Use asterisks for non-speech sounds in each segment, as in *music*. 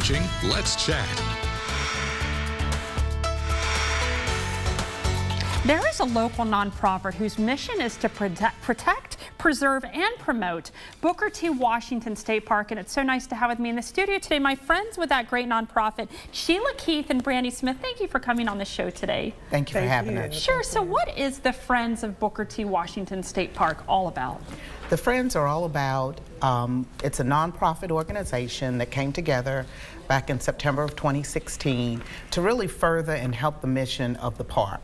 watching Let's Chatt. There is a local nonprofit whose mission is to protect, protect, preserve, and promote Booker T. Washington State Park. And it's so nice to have with me in the studio today my friends with that great nonprofit, Sheila Keith and Brandy Smith. Thank you for coming on the show today. Thank you for Thank having you. us. Sure. So what is the Friends of Booker T. Washington State Park all about? The Friends are all about, um, it's a nonprofit organization that came together back in September of 2016 to really further and help the mission of the park,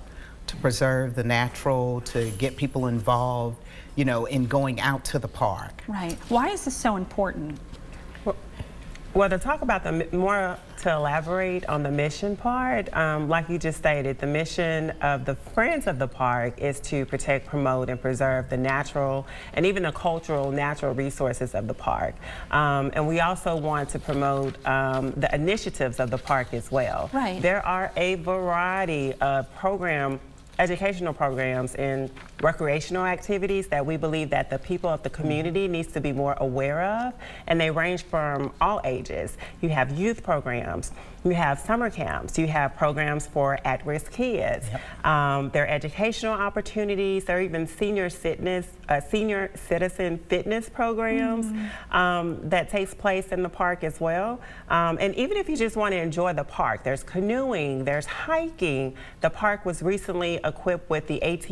to preserve the natural, to get people involved, you know, in going out to the park. Right. Why is this so important? Well, to talk about the more to elaborate on the mission part, um, like you just stated, the mission of the Friends of the Park is to protect, promote, and preserve the natural and even the cultural natural resources of the park. Um, and we also want to promote um, the initiatives of the park as well. Right. There are a variety of program educational programs and recreational activities that we believe that the people of the community needs to be more aware of and they range from all ages. You have youth programs you have summer camps you have programs for at-risk kids um, there are educational opportunities there are even senior fitness uh, senior citizen fitness programs um, that takes place in the park as well. Um, and even if you just want to enjoy the park there's canoeing there's hiking. The park was recently equipped with the AT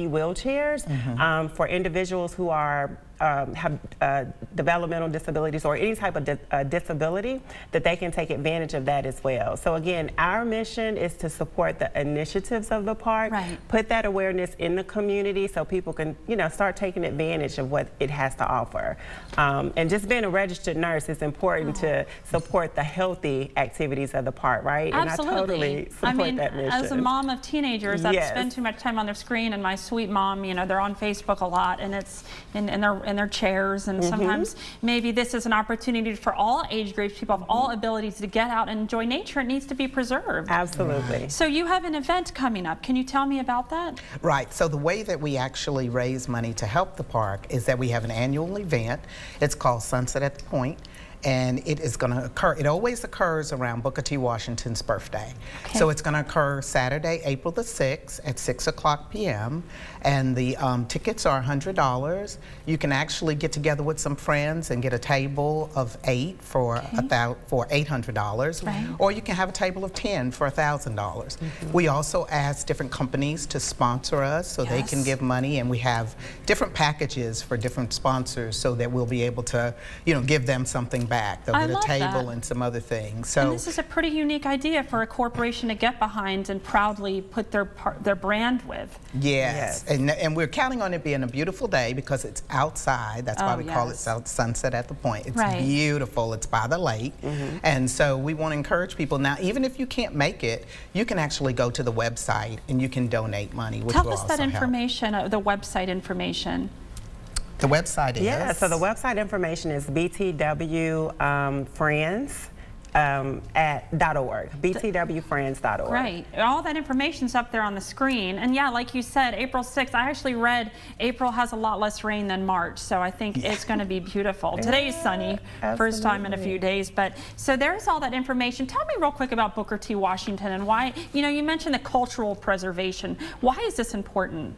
wheelchairs um, for individuals who are um, have uh, developmental disabilities or any type of di- uh, disability that they can take advantage of that as well. So again, our mission is to support the initiatives of the park, Right. put that awareness in the community so people can, you know, start taking advantage of what it has to offer. Um, and just being a registered nurse is important to support the healthy activities of the park, right? Absolutely. And I totally support I mean, that mission. as a mom of teenagers that Yes. spend too much time on their screen, and my sweet mom, you know, they're on Facebook a lot, and it's in, in their in their chairs, and mm-hmm. sometimes maybe this is an opportunity for all age groups, people of all abilities to get out and enjoy nature. It needs to be preserved. Absolutely. So you have an event coming up. Can you tell me about that? Right. So the way that we actually raise money to help the park is that we have an annual event. It's called Sunset at the Point. And it is going to occur, it always occurs around Booker T. Washington's birthday. So it's going to occur Saturday, April the 6th at 6 o'clock p.m. And the um, tickets are $100. You can actually get together with some friends and get a table of eight for, a thou- for $800. Right. Or you can have a table of 10 for $1,000. dollars We also ask different companies to sponsor us so they can give money and we have different packages for different sponsors so that we'll be able to, you know, give them something back. They'll I get a love table that. and some other things. And So this is a pretty unique idea for a corporation to get behind and proudly put their par- their brand with. Yes, Yes. And, and we're counting on it being a beautiful day because it's outside. That's why Oh, we call it Sunset at the Point. It's Right. beautiful. It's by the lake. And so we want to encourage people. Now, even if you can't make it, you can actually go to the website and you can donate money, which Tell will us that also help. information, uh, the website information. The website is? Yeah, so the website information is btw um, friends um, at .org, btwfriends.org. Right. All that information's up there on the screen. And yeah, like you said, April 6th, I actually read April has a lot less rain than March, so I think it's going to be beautiful. *laughs* Today's is sunny, first time in a few days. But so there's all that information. Tell me real quick about Booker T. Washington and why, you know, you mentioned the cultural preservation. Why is this important?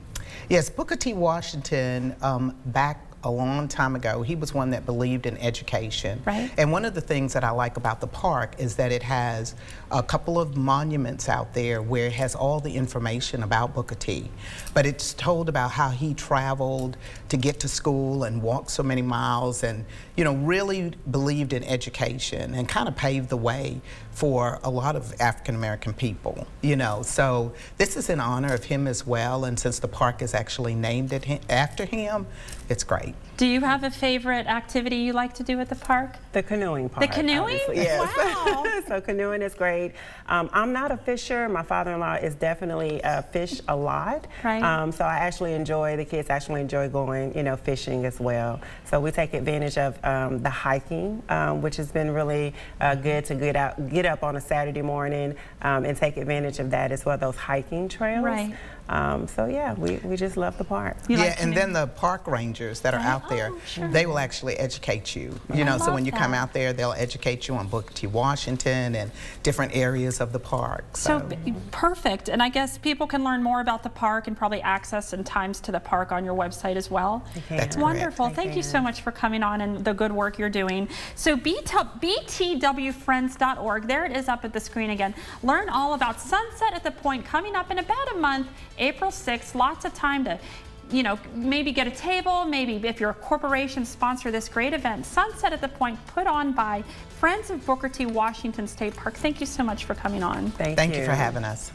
Yes, Booker T. Washington, um, back a long time ago, he was one that believed in education. Right. And one of the things that I like about the park is that it has a couple of monuments out there where it has all the information about Booker T. But it's told about how he traveled to get to school and walked so many miles and, you know, really believed in education and kind of paved the way for a lot of African American people, you know. So this is in honor of him as well, and since the park is actually named it after him, it's great. Do you have a favorite activity you like to do at the park? The canoeing part. The canoeing? obviously. Yes. Wow. *laughs* so canoeing is great. Um, I'm not a fisher. My father-in-law is definitely a fish a lot. Right. Um, so I actually enjoy, the kids actually enjoy going, you know, fishing as well. So we take advantage of um, the hiking, um, which has been really uh, good to get out, get up on a Saturday morning um, and take advantage of that as well, those hiking trails. Right. Um, so yeah, we, we just love the park. You yeah, like and then the park rangers that are out there, Oh, sure. they will actually educate you. You know, so when you come out there, they'll educate you on Booker T. Washington and different areas of the park. So b- perfect. And I guess people can learn more about the park and probably access and times to the park on your website as well. That's. Wonderful. They Thank you so much for coming on and the good work you're doing. So BT btwfriends.org, there it is up at the screen again. Learn all about Sunset at the Point coming up in about a month, April 6th. Lots of time to you know, maybe get a table, maybe if you're a corporation, sponsor this great event. Sunset at the Point put on by Friends of Booker T. Washington State Park. Thank you so much for coming on. Thank, Thank you for having us.